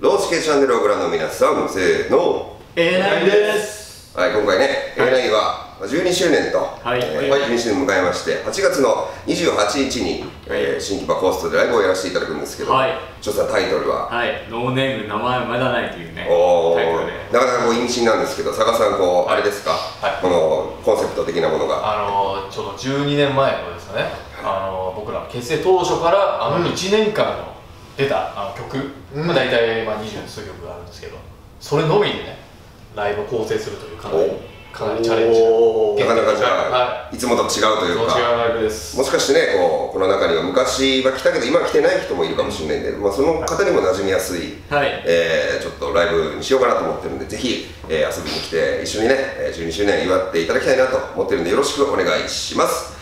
ローシケチャンネルをご覧の皆さん、せーの。A9 です。はい、今回ね、A9 は12周年と、はい。えー12周年を迎えまして、8月の28日に、えー新木場コーストでライブをやらせていただくんですけど、はい。ちょっとタイトルは、はい。ノーネーム名前まだないというねおタイトルで。ーなかなかこう意味深なんですけど、佐賀さん、こう、あれですか、はい。このコンセプト的なものが。あのちょうど12年前のですね、あの僕らの結成当初からあの1年間の出たあの曲、まあ、大体まあ二十数曲があるんですけど。それのみでねライブを構成するというかなりかなりチャレンジなかなかじゃあ、、はい。つもと違うというか。もしかしてねこうこの中には昔は来たけど今来てない人もいるかもしれないんで、まあ、その方にも馴染みやすい、はい。えーちょっとライブにしようかなと思ってるんでぜひ、えー遊びに来て一緒にねえー12周年祝っていただきたいなと思ってるんでよろしくお願いします